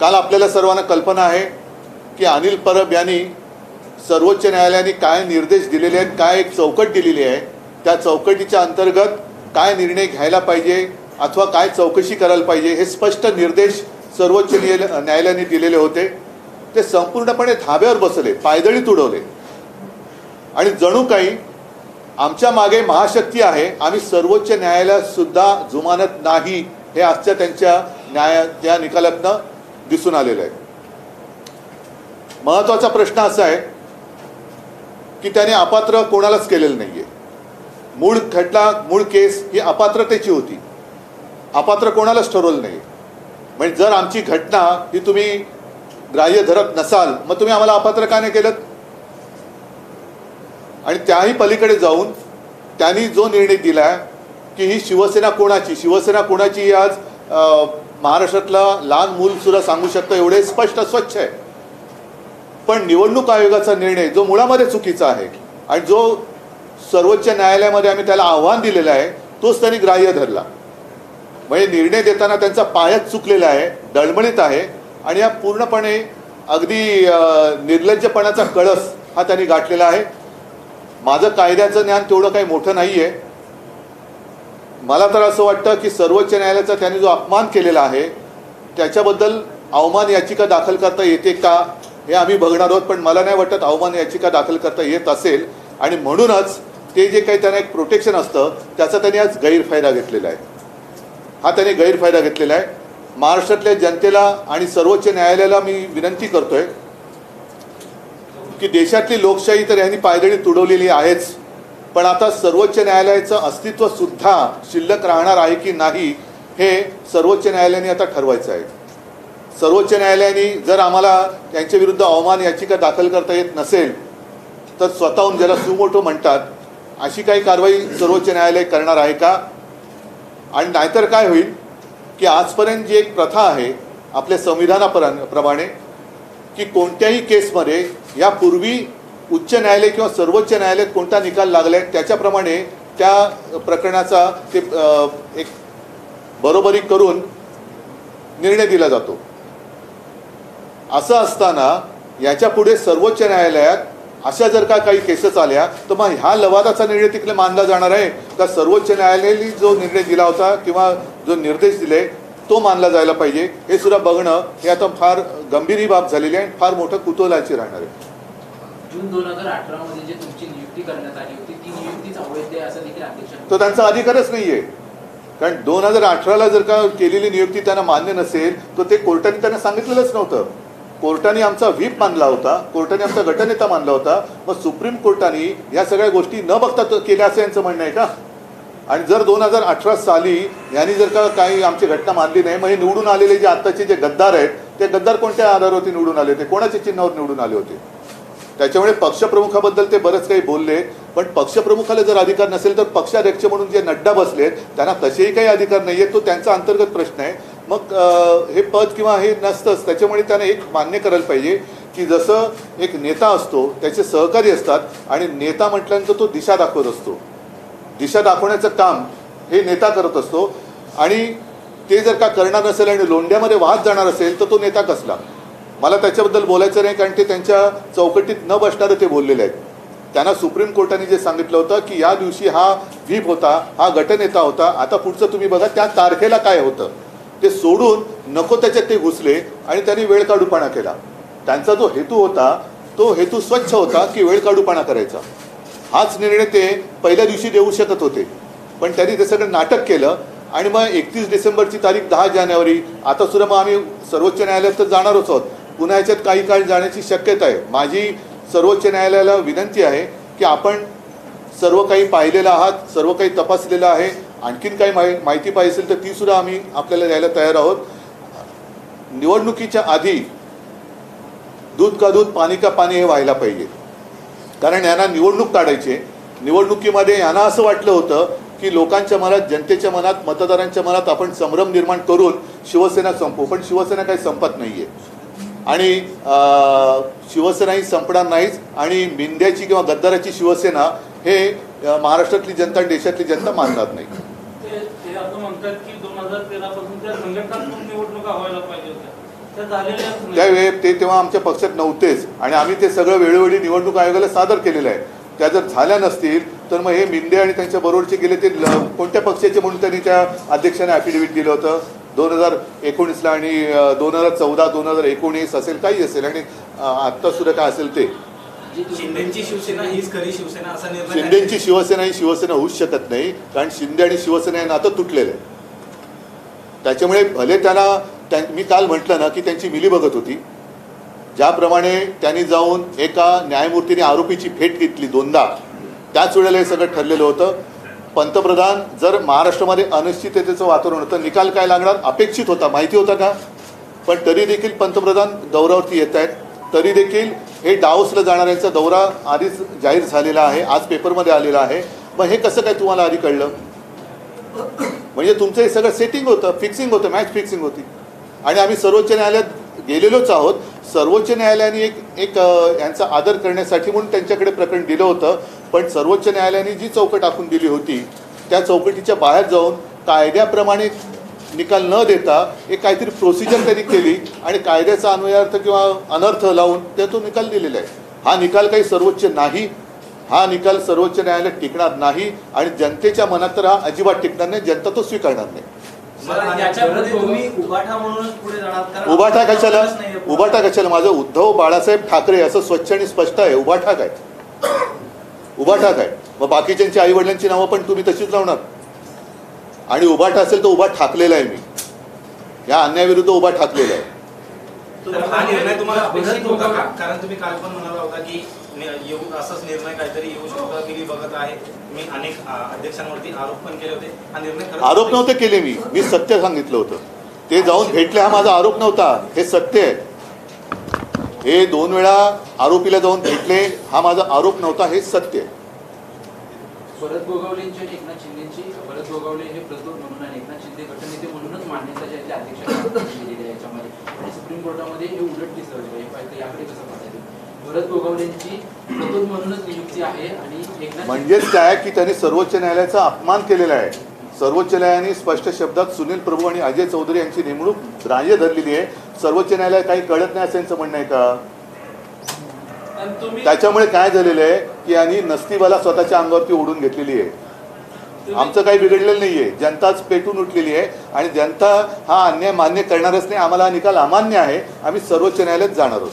काल आपल्याला सर्वांना कल्पना आहे की अनिल परब यांनी सर्वोच्च न्यायालयाने काय निर्देश दिलेले आहेत काय एक चौकट दिलेली आहे त्या चौकटीच्या अंतर्गत काय निर्णय घ्यायला पाहिजे अथवा काय चौकशी करायला पाहिजे हे स्पष्ट निर्देश सर्वोच्च न्यायालयाने दिलेले होते. ते संपूर्णपणे धाब्यावर बसले पायदळी तुडवले आणि जणू काही आमच्या मागे महाशक्ती आहे आम्ही सर्वोच्च न्यायालयात सुद्धा जुमानत नाही हे आजच्या त्यांच्या न्याया त्या निकालातनं दिसून आलेलं आहे. महत्त्वाचा प्रश्न असा आहे की त्याने अपात्र कोणालाच केलेलं नाहीये. मूळ खटला मूळ केस ही अपात्रतेची होती. अपात्र कोणालाच ठरवलं नाही म्हणजे जर आमची घटना ही तुम्ही ग्राह्य धरत नसाल मग तुम्ही आम्हाला अपात्र का नाही केलं? आणि त्याही पलीकडे जाऊन त्यांनी जो निर्णय दिला की ही शिवसेना कोणाची शिवसेना कोणाची ही आज महाराष्ट्रातला लहान मूल सुद्धा सांगू शकतं एवढे स्पष्ट स्वच्छ आहे. पण निवडणूक आयोगाचा निर्णय जो मुळामध्ये चुकीचा आहे आणि जो सर्वोच्च न्यायालयामध्ये आम्ही त्याला आव्हान दिलेलं आहे तोच त्यांनी ग्राह्य धरला. म्हणजे निर्णय देताना त्यांचा पायच चुकलेला आहे डळमळीत आहे आणि या पूर्णपणे अगदी निर्लज्जपणाचा कळस हा त्यांनी गाठलेला आहे. माझं कायद्याचं ज्ञान तेवढं काही मोठं नाही आहे मला तर असं वाटतं की सर्वोच्च न्यायालयाचा त्यांनी जो अपमान केलेला आहे त्याच्याबद्दल अवमान याचिका दाखल करता येते का हे आम्ही बघणार आहोत पण मला नाही वाटत अवमान याचिका दाखल करता येत असेल. आणि म्हणूनच ते जे काही त्यांना एक प्रोटेक्शन असतं त्याचा त्यांनी आज गैरफायदा घेतलेला आहे. हा त्यांनी गैरफायदा घेतलेला आहे. महाराष्ट्रातल्या जनतेला आणि सर्वोच्च न्यायालयाला मी विनंती करतोय की देशातली लोकशाही तर यांनी पायदळी तुडवलेली आहेच. पण आता सर्वोच्च न्यायालयाचं अस्तित्व सुद्धा शिल्लक राहणार आहे की नाही हे सर्वोच्च न्यायालयाने आता ठरवायचं आहे. सर्वोच्च न्यायालयाने जर आम्हाला त्यांच्या विरुद्ध अवमान याचिका दाखल करता येत नसेल तर स्वतःहून ज्याला सुमोटो म्हणतात अशी काही कारवाई सर्वोच्च न्यायालय करणार आहे का? आणि नाहीतर काय होईल की आजपर्यंत जी एक प्रथा आहे आपल्या संविधानाप्रमाणे की कोणत्याही केसमध्ये यापूर्वी उच्च न्यायालय किंवा सर्वोच्च न्यायालयात कोणता निकाल लागलाय त्याच्याप्रमाणे त्या प्रकरणाचा ते एक बरोबरी करून निर्णय दिला जातो. असं असताना याच्यापुढे सर्वोच्च न्यायालयात अशा जर का काही केसेस आल्या तर मग ह्या लवादाचा निर्णय तिकडे मानला जाणार आहे. का सर्वोच्च न्यायालयाने जो निर्णय दिला होता किंवा जो निर्देश दिले तो मानला जायला पाहिजे. हे सुद्धा बघणं हे आता फार गंभीर ही बाब झालेली आहे आणि फार मोठं कुतूहलाची राहणार आहे. जून दोन हजार अठरा मध्ये जे तुमची नियुक्ती करण्यात आली होती ती नियुक्तीच अवैध आहे असं देखील अध्यक्ष तो त्यांचा अधिकारच नाहीये. कारण दोन हजार अठराला जर का केलेली नियुक्ती त्यांना मान्य नसेल तर ते कोर्टाने त्यांना सांगितलेलंच नव्हतं. कोर्टाने आमचा व्हीप मानला होता कोर्टाने आमचा गटनेता मानला होता मग सुप्रीम कोर्टाने या सगळ्या गोष्टी न बघता केल्या असं यांचं म्हणणं आहे का? आणि जर दोन हजार अठरा साली यांनी जर का काही आमची घटना मानली नाही मग हे निवडून आलेले जे आत्ताचे जे गद्दार आहेत ते गद्दार कोणत्या आधारावरती निवडून आले होते? कोणाच्या चिन्हावर निवडून आले होते? त्याच्यामुळे पक्षप्रमुखाबद्दल ते बरंच काही बोलले पण पक्षप्रमुखाला जर अधिकार नसेल तर पक्षाध्यक्ष म्हणून जे नड्डा बसलेत त्यांना कसेही काही अधिकार नाही आहेत तो त्यांचा अंतर्गत प्रश्न आहे. मग हे पद किंवा हे नसतंच त्याच्यामुळे त्याने एक मान्य करायला पाहिजे की जसं एक नेता असतो त्याचे सहकारी असतात आणि नेता म्हटल्यानंतर तो दिशा दाखवत असतो. दिशा दाखवण्याचं काम हे नेता करत असतो आणि ते जर का करणार नसेल आणि लोंढ्यामध्ये वाहत जाणार असेल तर तो नेता कसला? मला त्याच्याबद्दल बोलायचं नाही कारण ते त्यांच्या चौकटीत न बसणारं ते बोललेले आहेत. त्यांना सुप्रीम कोर्टाने जे सांगितलं होतं की या दिवशी हा व्हीप होता हा गटनेता होता आता पुढचं तुम्ही बघा त्या तारखेला काय होतं. ते सोडून नको त्याच्यात ते घुसले आणि त्यांनी वेळ काढूपणा केला. त्यांचा जो हेतू होता तो हेतू स्वच्छ होता की वेळ काढूपणा करायचा. हाच निर्णय ते पहिल्या दिवशी देऊ शकत होते. पण त्यांनी ते सगळं नाटक केलं आणि मग एकतीस डिसेंबरची तारीख दहा जानेवारी. आता सुद्धा मग आम्ही सर्वोच्च न्यायालयात तर जाणारच आहोत. पुन्हा याच्यात काही काळ जाण्याची शक्यता आहे. माझी सर्वोच्च न्यायालयाला विनंती आहे की आपण सर्व काही पाहिलेलं आहात सर्व काही तपासलेलं आहे आणखीन काही माहि माहिती पाहिजे असेल तर ती सुद्धा आम्ही आपल्याला द्यायला तयार आहोत. निवडणुकीच्या आधी दूध का दूध पाणी का पाणी हे व्हायला पाहिजे. कारण यांना निवडणूक काढायची निवडणुकीमध्ये यांना असं वाटलं होतं की लोकांच्या मनात जनतेच्या मनात मतदारांच्या मनात आपण संभ्रम निर्माण करून शिवसेना संपू. पण शिवसेना काही संपत नाही आहे आणि शिवसेना ही संपणार नाहीच. आणि मिंद्याची किंवा गद्दाराची शिवसेना हे महाराष्ट्रातली जनता आणि देशातली जनता मानणार नाही. त्यावेळी ते तेव्हा आमच्या पक्षात नव्हतेच. आणि आम्ही ते सगळं वेळोवेळी निवडणूक आयोगाला सादर केलेलं आहे. त्या जर झाल्या नसतील तर मग हे मिंदे आणि त्यांच्या बरोबरचे गेले ते कोणत्या पक्षाचे म्हणून त्यांनी त्या अध्यक्षाने ॲफिडेव्हिट दिलं होतं? दोन हजार एकोणीसला आणि दोन हजार चौदा दोन हजार एकोणीस असेल काही असेल. आणि आत्ता सुद्धा काय असेल ते. शिंदेची शिवसेना हीच खरी शिवसेना असा निर्णय शिंदेची शिवसेना ही शिवसेना होऊच शकत नाही कारण शिंदे आणि शिवसेना हे नातं तुटलेलं आहे. त्याच्यामुळे भले त्यांना त्या मी काल म्हटलं ना की त्यांची मिली बघत होती. ज्याप्रमाणे त्यांनी जाऊन एका न्यायमूर्तीने आरोपीची भेट घेतली दोनदा त्याच वेळेला हे सगळं ठरलेलं होतं. पंतप्रधान जर महाराष्ट्रामध्ये अनिश्चिततेचं वातावरण होतं निकाल काय लागणार? अपेक्षित होता. माहिती होता का? पण तरी देखील पंतप्रधान दौऱ्यावरती येत आहेत. तरी देखील हे डावसला जाणाऱ्यांचा दौरा आधीच जाहीर झालेला आहे. आज पेपरमध्ये आलेला आहे. मग हे कसं काय तुम्हाला आधी कळलं? म्हणजे तुमचं हे सगळं सेटिंग होतं फिक्सिंग होतं मॅच फिक्सिंग होती. आणि आम्ही सर्वोच्च न्यायालयात गेलेलोच आहोत. सर्वोच्च न्यायालयाने एक एक यांचा आदर करण्यासाठी म्हणून त्यांच्याकडे प्रकरण दिलं होतं. पण सर्वोच्च न्यायालयाने जी चौकट आखून दिली होती त्या चौकटीच्या बाहेर जाऊन कायद्याप्रमाणे निकाल न देता एक काहीतरी प्रोसिजर त्यांनी केली आणि कायद्याचा अन्वयार्थ किंवा अनर्थ लावून त्या तो निकाल दिलेला आहे. हा निकाल काही सर्वोच्च नाही. हा निकाल सर्वोच्च न्यायालयात टिकणार नाही आणि जनतेच्या मनात तर हा अजिबात टिकणार नाही जनता तो स्वीकारणार नाही. उभाठा कशाला. उभाटा कशाला? माझं उद्धव बाळासाहेब ठाकरे असं स्वच्छ आणि स्पष्ट आहे. उभाटा काय? उभाटा काय मग बाकीच्यांची आई वडिलांची नावं पण तुम्ही तशीच लावणार. आणि उभाटा असेल तर उभा ठाकलेला आहे मी. या अन्यायाविरुद्ध उभा ठाकलेला आहे. तर निर्णय तुम्हाला अपेक्षित होता का? कारण तुम्ही काल पण म्हणाला होता की नि- येऊ असाच निर्णय काहीतरी येऊ शकतो की मी बघत आहे. मी अनेक आ, अध्यक्षांवरती आरोप पण केले होते. हा निर्णय खरंच आरोप नव्हते केले मी. मी सत्य सांगितलं होतं. ते जाऊन भेटले हा माझा आरोप नव्हता. हे सत्य आहे. हे दोन वेळा आरोपीला जाऊन भेटले हा माझा आरोप नव्हता हे सत्य भरत गोगावलेंची आणि एकनाथ शिंदेची. भरत गोगावले हे म्हणून आणि एकनाथ शिंदे गटनेते म्हणूनच मान्यता जी आहे ती अध्यक्षांना दिलेली आहे याच्यामध्ये. आणि सुप्रीम कोर्टामध्ये हे उलट दिसलं होतं. हे पाहिजे याकडे कसं? भरत गोगावलेंची म्हणूनच नियुक्ती आहे आणि एकनाथ म्हणजेच काय की त्यांनी सर्वोच्च न्यायालयाचा अपमान केलेला आहे. सर्वोच्च न्यायालयाने स्पष्ट शब्दात सुनील प्रभू आणि अजय चौधरी यांची नेमणूक ग्राह्य धरलेली आहे. सर्वोच्च न्यायालय काही कळत नाही असं यांचं म्हणणं आहे का? त्याच्यामुळे काय झालेलं आहे की यांनी नसतीबाला स्वतःच्या अंगावरती ओढून घेतलेली आहे. आमचं काही बिघडलेलं नाहीये. जनताच पेटून उठलेली आहे आणि जनता हा अन्याय मान्य करणारच नाही. आम्हाला हा निकाल अमान्य आहे. आम्ही सर्वोच्च न्यायालयात जाणार आहोत.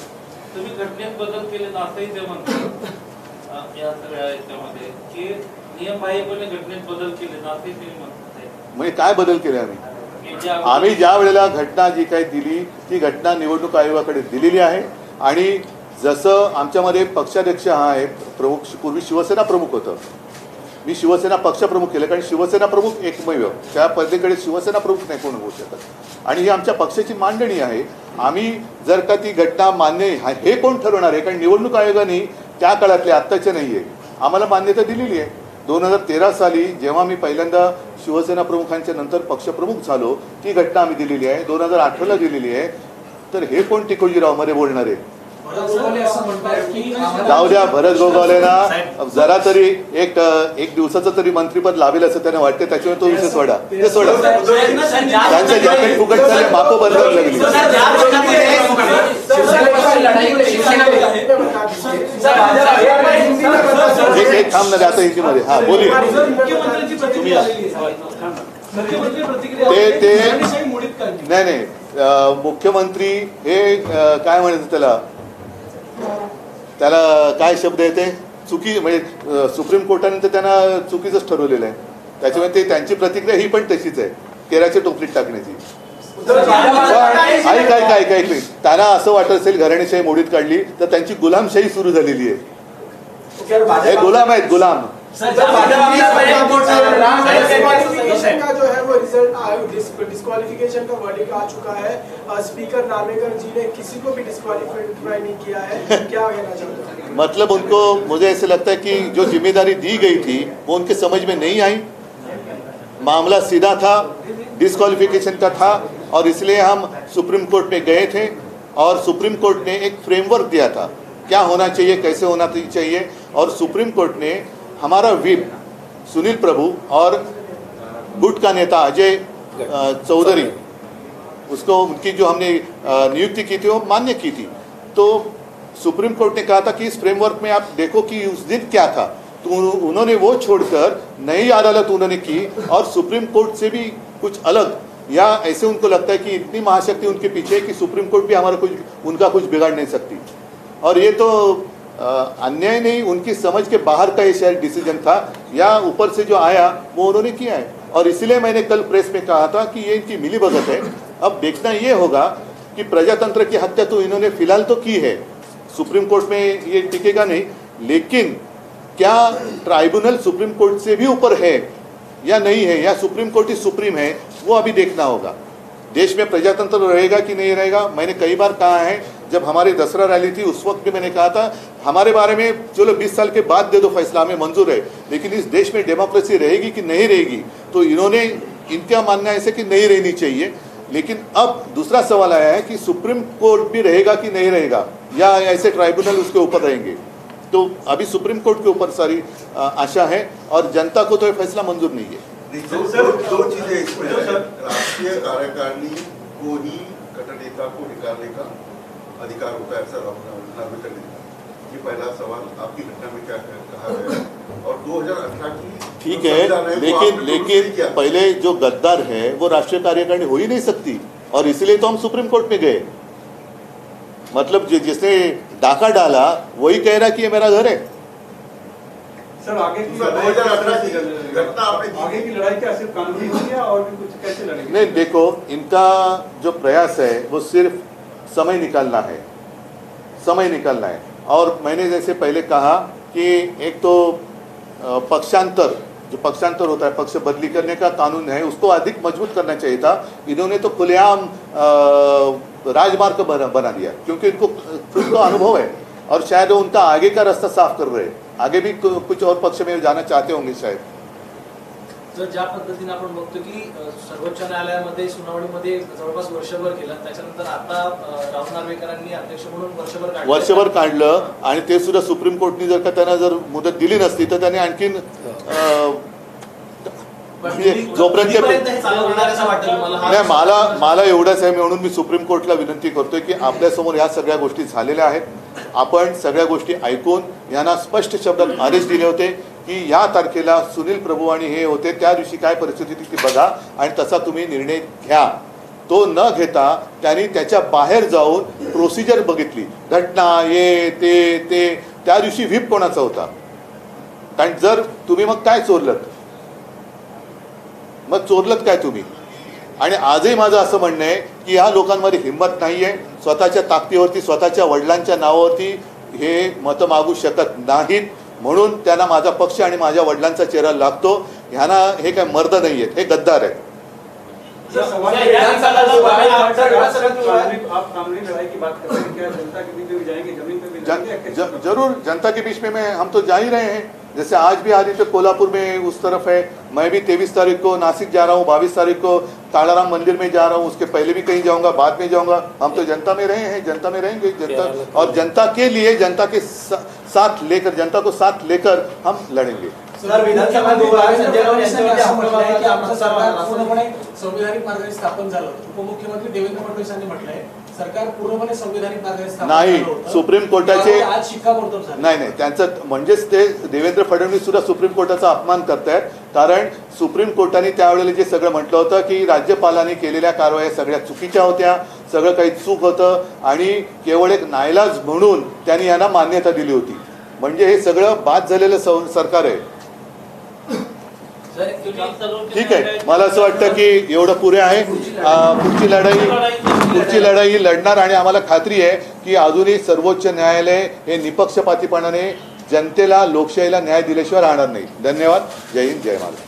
तुम्ही घटनेत बदल केले असंही ते म्हणतात या सगळ्या याच्यामध्ये की म्हणजे काय बदल केले आम्ही? आम्ही ज्या वेळेला घटना जी काही दिली ती घटना निवडणूक आयोगाकडे दिलेली आहे. आणि जसं आमच्यामध्ये पक्षाध्यक्ष हा आहे प्रमुख पूर्वी शिवसेना प्रमुख होतं. मी शिवसेना पक्षप्रमुख केलं कारण शिवसेना प्रमुख एकमेव. त्या पद्धतीकडे शिवसेना प्रमुख नाही कोण होऊ शकत. आणि ही आमच्या पक्षाची मांडणी आहे. आम्ही जर का ती घटना मान्य हे कोण ठरवणार आहे? कारण निवडणूक आयोगाने त्या काळातले आत्ताचे नाही आहे आम्हाला मान्यता दिलेली आहे. दोन हजार तेरा साली जेव्हा मी पहिल्यांदा शिवसेना प्रमुखांच्या नंतर पक्षप्रमुख झालो ती घटना आम्ही दिलेली आहे दोन हजार अठराला दिलेली आहे तर हे कोण टिकोजीरावमध्ये बोलणार आहे जाऊ द्या भरत गोगावलेना जरा तरी एक एक दिवसाचं तरी मंत्रीपद लावेल असं त्यांना वाटते त्याच्यामुळे तो विषय सोडा ते सोडा त्यांचं जॅकेट फुकट झाले मापं बंद लागली शिवसेनेपासून लढाई शिवसेना एक एक थांब ना आता हिंदीमध्ये हा बोलूया मुख्यमंत्र्यांची प्रतिक्रिया आलेली आहे. मुख्यमंत्री प्रतिक्रिया ते- ते- नाही. नाही मुख्यमंत्री हे काय म्हणायचं त्याला? त्याला काय शब्द येते चुकी म्हणजे सुप्रीम कोर्टाने तर त्यांना चुकीचंच ठरवलेलं आहे. त्याच्यामुळे ते त्यांची प्रतिक्रिया ही पण तशीच आहे. केराच्या टोपलीत टाकण्याची. पण ऐक ऐक ऐक ऐक. त्यांना असं वाटत असेल घराणेशाही मोडीत काढली तर त्यांची गुलामशाही सुरू झालेली आहे. हे गुलाम। आहेत गुलाम का जो है वो रिज़ल्ट डिस्क्वालिफिकेशन का वर्डिक आ चुका है। स्पीकर नार्वेकर जी ने किसी को भी डिस्क्वालिफाई नहीं किया है। क्या कहना चाहते हैं? मतलब उनको मुझे ऐसे लगता है कि जो ज़िम्मेदारी दी गई थी वो उनके समझ में नहीं आई। मामला सीधा था डिस्क्वालिफिकेशन का था और इसलिए हम सुप्रीम कोर्ट में गए थे और सुप्रीम कोर्ट ने एक फ्रेमवर्क दिया था। क्या होना चाहिए, कैसे होना चाहिए? और सुप्रीम कोर्ट ने हमारा विप सुनील प्रभु और गुट का नेता अजय चौधरी, उसको उनकी जो हमने नियुक्ति की थी, वो मान्य की थी। तो सुप्रीम कोर्ट ने कहा था कि इस फ्रेमवर्क में आप देखो कि उस दिन क्या था। तो उन्होंने वो छोड़कर नई अदालत उन्होंने की और सुप्रीम कोर्ट से भी कुछ अलग, या ऐसे उनको लगता है कि इतनी महाशक्ति उनके पीछे है कि सुप्रीम कोर्ट भी हमारा कुछ, उनका कुछ बिगाड़ नहीं सकती। और ये तो अन्याय नहीं, उनकी समझ के बाहर का ये शायद डिसीज़न था। या ऊपर से जो आया, वो उन्होंने किया है। और इसलिए मैंने कल प्रेस में कहा था कि ये इनकी मिली भगत है। अब देखना ये होगा कि प्रजातंत्र की हत्या तो इन्होंने फ़िलहाल तो की है। सुप्रीम कोर्ट में ये टिकेगा नहीं। लेकिन क्या ट्राइब्यूनल सुप्रीम कोर्ट से भी ऊपर है या नहीं है, या सुप्रीम कोर्ट ही सुप्रीम है, वो अभी देखना होगा। देश में प्रजातंत्र रहेगा कि नहीं रहेगा, मैंने कई बार कहा है जब हमारी दसरा रैली थी उस वक्त भी मैंने कहा था हमारे बारे में चलो 20 साल के बाद दे दो फैसला हमें मंजूर है। लेकिन इस देश में डेमोक्रेसी रहेगी कि नहीं रहेगी तो इन्होंने इनका मानना ऐसे कि नहीं रहनी चाहिए। लेकिन अब दूसरा सवाल आया है कि सुप्रीम कोर्ट भी रहेगा कि नहीं रहेगा या ऐसे ट्राइब्यूनल उसके ऊपर रहेंगे? तो अभी सुप्रीम कोर्ट के ऊपर सारी आशा है और जनता को तो ये फैसला मंजूर नहीं है। दो, दो, दो चीज़ें इसमें राष्ट्रीय कार्यकारिणी को ही कट्टर नेता को निकालने का अधिकार होता है ऐसा नागरिक ने कहा ये पहला सवाल आपकी घटना में क्या कहा गया है? और 2018 की ठीक है वो लेकिन लेकिन पहले जो गद्दार है वो राष्ट्रीय कार्यकारिणी हो ही नहीं सकती और इसलिए तो हम सुप्रीम कोर्ट में गए मतलब जि- जिसने डाका डाला वही कह रहा कि ये मेरा घर है सर आगे की लड़ाई 2018 कैसे की लड़ेंगे? घटना आपने की। आगे की लड़ाई क्या सिर्फ़ कानूनी होगी और भी कुछ कैसे लड़ेंगे नहीं देखो इनका जो प्रयास है वो सिर्फ़ समय निकालना है। समय निकालना है। और मैंने जैसे पहले कहा कि एक तो पक्षांतर, जो पक्षांतर होता है, पक्ष बदली करने का कानून है, उसको अधिक मज़बूत करना चाहिए था। इन्होंने तो खुलेआम राजमार्ग बना बना दिया, क्योंकि इनको, खुद का अनुभव है। और शायद वो उनका आगे का रास्ता साफ़ कर रहे हैं। आगे भी कुछ और पक्ष में जाना चाहते होंगे शायद। जर ज्या पद्धतीने आपण बघतो की सर्वोच्च न्यायालयामध्ये सुनावणीमध्ये जवळपास वर्षभर केलं त्याच्यानंतर आता राहुल नार्वेकरांनी अध्यक्ष म्हणून वर्षभर काढलं. वर्षभर काढलं आणि ते सुद्धा सुप्रीम कोर्टने जर का त्यांना जर मुदत दिली नसती तर त्याने आणखीन म्हणजे जोपर्यंत मला मला एवढंच आहे म्हणून मी सुप्रीम कोर्टला विनंती करतोय की आपल्यासमोर ह्या सगळ्या गोष्टी झालेल्या आहेत. आपण सगळ्या गोष्टी ऐकून यांना स्पष्ट शब्दात आदेश दिले होते. की या तारखेला सुनील प्रभू आणि हे होते त्या दिवशी काय परिस्थिती ती बघा आणि तसा तुम्ही निर्णय घ्या. तो न घेता त्यांनी त्याच्या बाहेर जाऊन प्रोसिजर बघितली. घटना ये ते ते. त्या दिवशी व्हीप कोणाचा होता? कारण जर तुम्ही मग काय चोरलत? मग चोरलत काय तुम्ही? आणि आजही माझं असं म्हणणं आहे की ह्या लोकांमध्ये हिंमत नाही आहे स्वतःच्या ताकदीवरती स्वतःच्या वडिलांच्या नावावरती हे मतं मागू शकत नाहीत. म्हणून त्यांना माझा पक्ष आणि माझ्या वडिलांचा चेहरा लागतो. ह्यांना हे काय मर्द नाही आहेत. हे गद्दार आहेत? ज़रूर जनता के बीच में मैं हम तो जा ही रहे हैं। जैसे आज भी आदित्य कोल्हापुर में उस तरफ़ है। मैं भी तेईस तारीख को नासिक जा रहा हूँ बाईस तारीख को तालाराम मंदिर में जा रहा हूँ। उसके पहले भी कहीं जाऊँगा बाद में जाऊँगा। हम तो जनता में रहे हैं जनता में रहेंगे जनता और जनता के लिए जनता के सा- साथ लेकर जनता को साथ लेकर हम लड़ेंगे। सर विधानसभा संविधानिक मार्गाने स्थापन झालं उपमुख्यमंत्री देवेंद्र फडणवीस यांनी म्हटलंय सरकार पूर्णपणे संविधानिक मार्गाने स्थापन नाही. सुप्रीम कोर्टाचे- आज शिक्कामोर्तब नाही नाही त्यांचं म्हणजेच ते देवेंद्र फडणवीस सुद्धा सुप्रीम कोर्टाचा अपमान करतायत. कारण सुप्रीम कोर्टाने त्यावेळेला जे सगळं म्हटलं होतं की राज्यपालांनी केलेल्या कारवाया सगळ्या चुकीच्या होत्या. सगळं काही चूक होतं आणि केवळ एक नायलाज म्हणून त्यांनी यांना मान्यता दिली होती. म्हणजे हे सगळं बाद झालेलं सरकार आहे. ठीक आहे. मला असं वाटतं की एवढं पुरे आहे. पुढची लढाई. पुढची लढाई लढणार आणि आम्हाला खात्री आहे की अजूनही सर्वोच्च न्यायालय हे निपक्षपातीपणाने जनतेला लोकशाहीला न्याय दिल्याशिवाय राहणार नाही. धन्यवाद. जय हिंद जय महाराष्ट्र.